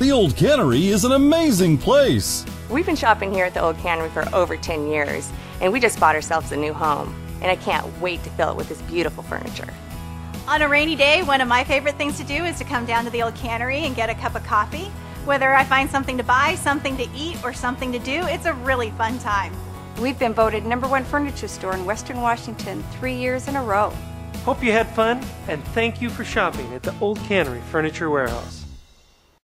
The Old Cannery is an amazing place. We've been shopping here at the Old Cannery for over 10 years, and we just bought ourselves a new home. And I can't wait to fill it with this beautiful furniture. On a rainy day, one of my favorite things to do is to come down to the Old Cannery and get a cup of coffee. Whether I find something to buy, something to eat, or something to do, it's a really fun time. We've been voted number one furniture store in Western Washington three years in a row. Hope you had fun, and thank you for shopping at the Old Cannery Furniture Warehouse.